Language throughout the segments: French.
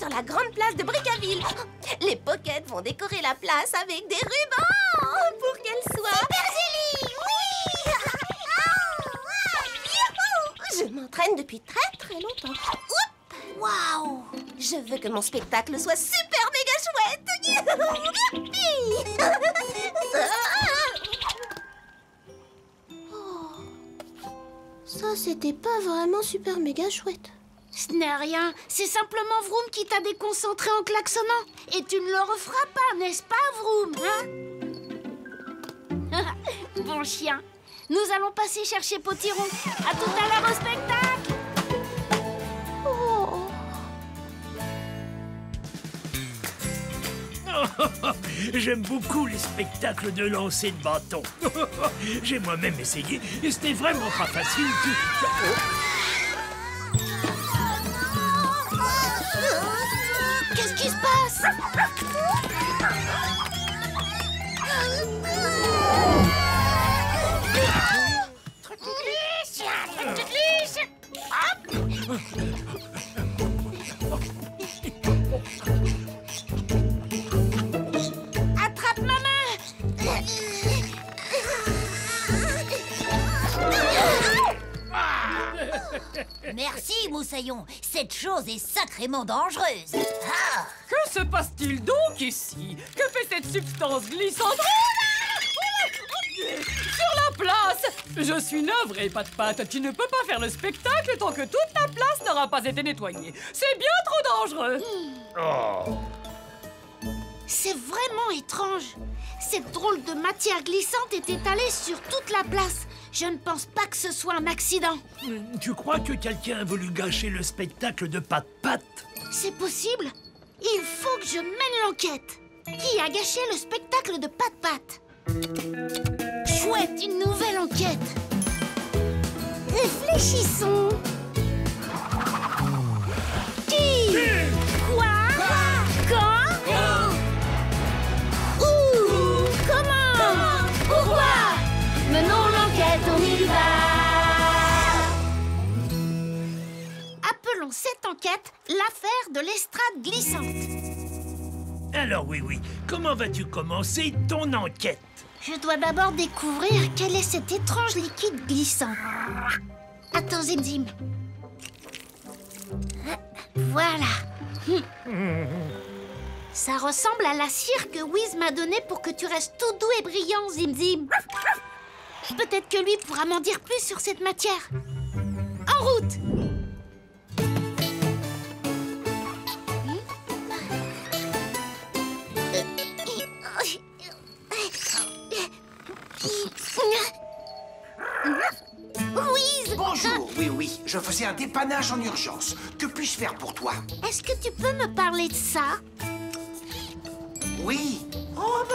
sur la grande place de Brickaville. Les pockets vont décorer la place avec des rubans pour qu'elle soit... Super Zélie Oui Je m'entraîne depuis très très longtemps. Waouh Je veux que mon spectacle soit super méga chouette. Oh. Ça, c'était pas vraiment super méga chouette. Ce n'est rien, c'est simplement Vroom qui t'a déconcentré en klaxonnant. Et tu ne le referas pas, n'est-ce pas, Vroom hein? Bon chien, nous allons passer chercher Potiron. À tout à l'heure au spectacle Oh. J'aime beaucoup les spectacles de lancer de bâton. J'ai moi-même essayé et c'était vraiment pas facile. Merci, Moussaillon. Cette chose est sacrément dangereuse. Ah se passe-t-il donc ici Que fait cette substance glissante Oh Sur la place Je suis navré, Pat Pat. Tu ne peux pas faire le spectacle tant que toute la place n'aura pas été nettoyée. C'est bien trop dangereux. Oh. C'est vraiment étrange. Cette drôle de matière glissante est étalée sur toute la place. Je ne pense pas que ce soit un accident. Tu crois que quelqu'un a voulu gâcher le spectacle de Pat Pat C'est possible Il faut que je mène l'enquête. Qui a gâché le spectacle de Pat Pat Chouette, une nouvelle enquête. Réfléchissons. Cette enquête l'affaire de l'estrade glissante. Alors oui, oui, comment vas-tu commencer ton enquête? Je dois d'abord découvrir quel est cet étrange liquide glissant. Attends, Zim Voilà. Ça ressemble à la cire que Wiz m'a donnée pour que tu restes tout doux et brillant, Zim Zim. Peut-être que lui pourra m'en dire plus sur cette matière. En route je faisais un dépannage en urgence. Que puis-je faire pour toi? Est-ce que tu peux me parler de ça? Oui. Oh non,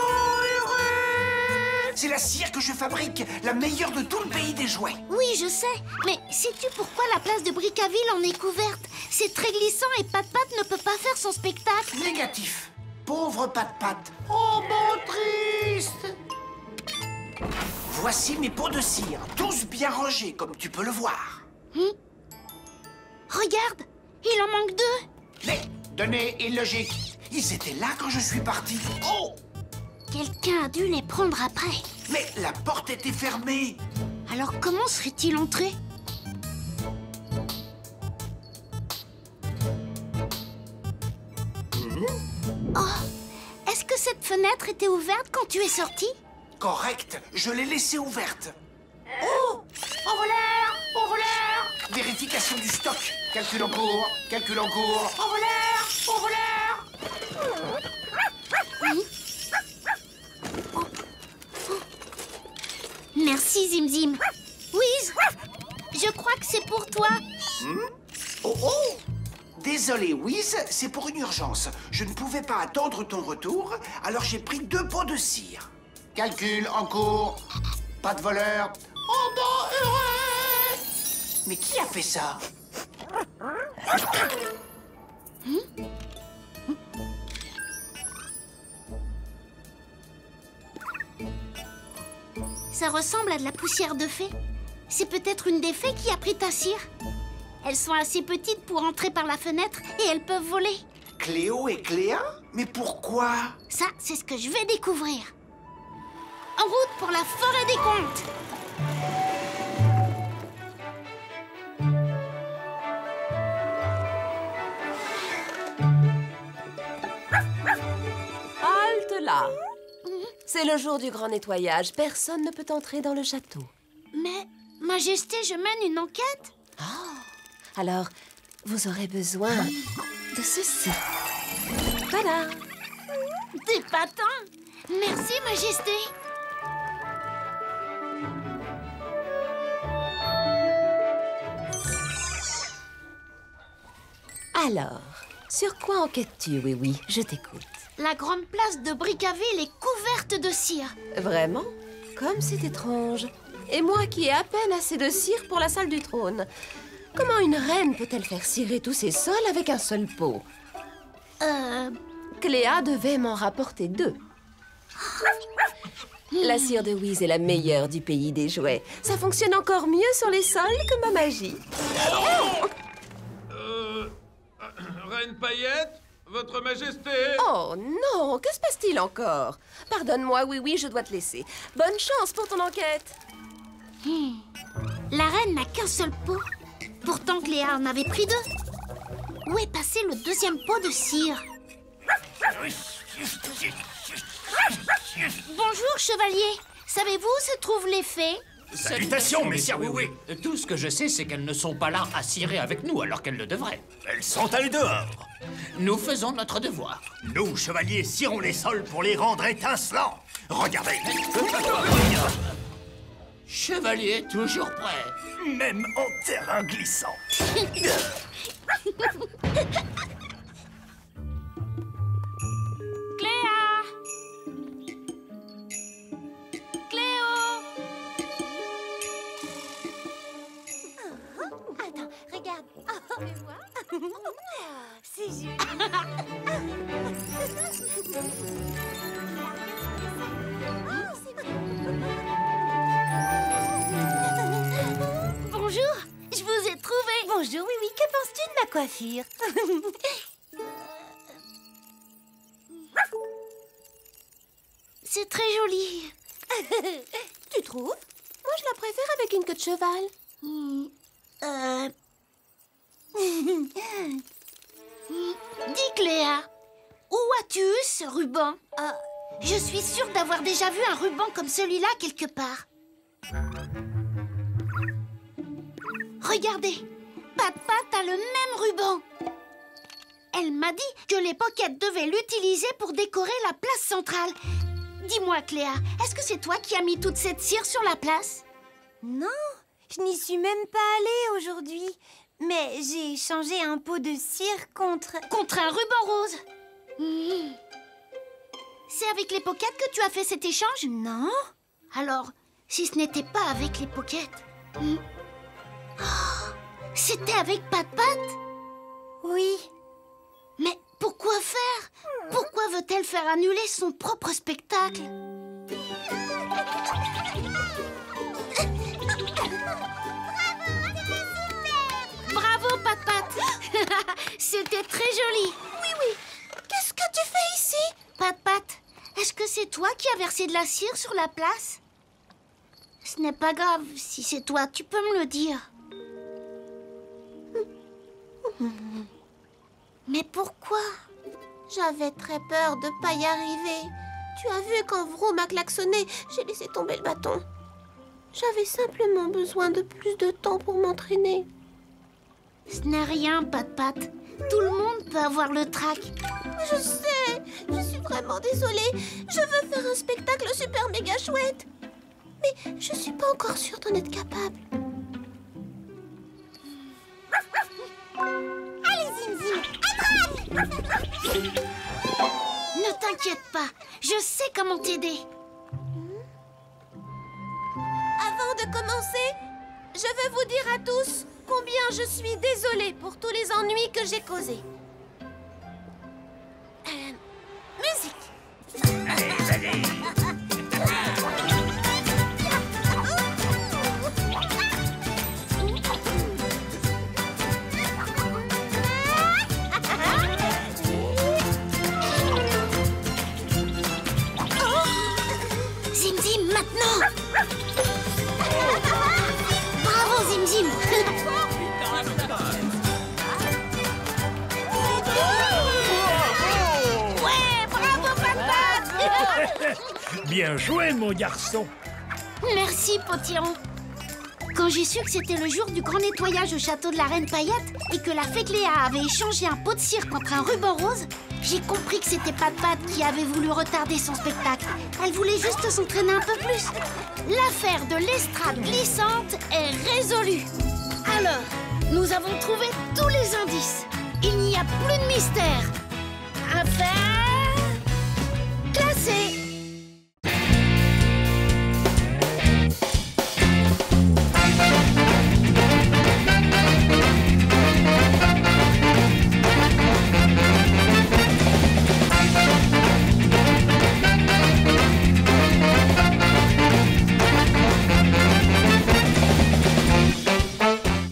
heureux C'est la cire que je fabrique, la meilleure de tout le pays des jouets. Oui, je sais. Mais sais-tu pourquoi la place de Bricaville en est couverte? C'est très glissant et Pat Pat ne peut pas faire son spectacle. Négatif. Pauvre Pat Pat. Oh, mon triste Voici mes pots de cire, tous bien rangés, comme tu peux le voir. Regarde, il en manque deux. Mais, données illogiques. Ils étaient là quand je suis parti. Oh Quelqu'un a dû les prendre après. Mais la porte était fermée. Alors comment serait-il entré? Oh Est-ce que cette fenêtre était ouverte quand tu es sorti? Correct, je l'ai laissée ouverte. Oh En voleur Vérification du stock. Calcul en cours. Calcul en cours. En voleur En voleur Merci Zim Zim. Wiz, je crois que c'est pour toi. Oh oh Désolé, Wiz, c'est pour une urgence. Je ne pouvais pas attendre ton retour, alors j'ai pris deux pots de cire. Calcul en cours. Pas de voleur. Oh bon, heureux Mais qui a fait ça Ça ressemble à de la poussière de fée. C'est peut-être une des fées qui a pris ta cire. Elles sont assez petites pour entrer par la fenêtre et elles peuvent voler. Cléo et Cléa Mais pourquoi Ça, c'est ce que je vais découvrir. En route pour la forêt des contes. C'est le jour du grand nettoyage. Personne ne peut entrer dans le château. Mais, Majesté, je mène une enquête. Alors, vous aurez besoin de ceci. Voilà Des patins. Merci, Majesté. Alors, sur quoi enquêtes-tu, oui, oui? Je t'écoute. La grande place de Bricaville est couverte de cire. Vraiment? Comme c'est étrange. Et moi qui ai à peine assez de cire pour la salle du trône. Comment une reine peut-elle faire cirer tous ses sols avec un seul pot? Euh, Cléa devait m'en rapporter deux. La cire de Wiz est la meilleure du pays des jouets. Ça fonctionne encore mieux sur les sols que ma magie. Euh. Reine Paillette Votre Majesté Oh non, que se passe-t-il encore? Pardonne-moi, oui, oui, je dois te laisser. Bonne chance pour ton enquête. la reine n'a qu'un seul pot. Pourtant, Cléa en avait pris deux. Où est passé le deuxième pot de cire? Bonjour, chevalier. Savez-vous où se trouvent les fées? Salutations, messieurs oui, oui. Tout ce que je sais, c'est qu'elles ne sont pas là à cirer avec nous alors qu'elles le devraient. Elles sont allées dehors. Nous faisons notre devoir. Nous, chevaliers, cirons les sols pour les rendre étincelants. Regardez. Chevalier toujours prêt. Même en terrain glissant. Bonjour, je vous ai trouvé. Bonjour, oui, oui. Que penses-tu de ma coiffure? C'est très joli. Tu trouves? Moi, je la préfère avec une queue de cheval. Euh... Dis Cléa, où as-tu eu ce ruban Ah, Je suis sûre d'avoir déjà vu un ruban comme celui-là quelque part. Regardez, Pat Pat a le même ruban. Elle m'a dit que les pockets devaient l'utiliser pour décorer la place centrale. Dis-moi Cléa, est-ce que c'est toi qui as mis toute cette cire sur la place? Non, je n'y suis même pas allée aujourd'hui. Mais j'ai changé un pot de cire contre... Contre un ruban rose C'est avec les pockets que tu as fait cet échange Non? Alors, si ce n'était pas avec les pockets... Oh, C'était avec Pat Pat? Oui. Mais pourquoi faire? Pourquoi veut-elle faire annuler son propre spectacle? Bravo, Pat Pat. C'était très joli c'est toi qui as versé de la cire sur la place? Ce n'est pas grave, si c'est toi, tu peux me le dire. Mais pourquoi? J'avais très peur de pas y arriver. Tu as vu quand Vroom m'a klaxonné, j'ai laissé tomber le bâton. J'avais simplement besoin de plus de temps pour m'entraîner. Ce n'est rien, Pat Pat. Tout le monde peut avoir le trac. Je sais, je suis vraiment désolée. Je veux faire un spectacle super méga chouette. Mais je suis pas encore sûre d'en être capable. Allez, Zim Zim, Ne t'inquiète pas, je sais comment t'aider. Avant de commencer, je veux vous dire à tous combien je suis désolée pour tous les ennuis que j'ai causés. Bien joué, mon garçon. Merci Potillon Quand j'ai su que c'était le jour du grand nettoyage au château de la Reine Paillette et que la fée Cléa avait échangé un pot de cire contre un ruban rose, j'ai compris que c'était Pat qui avait voulu retarder son spectacle. Elle voulait juste s'entraîner un peu plus. L'affaire de l'estrade glissante est résolue. Alors, nous avons trouvé tous les indices. Il n'y a plus de mystère. Affaire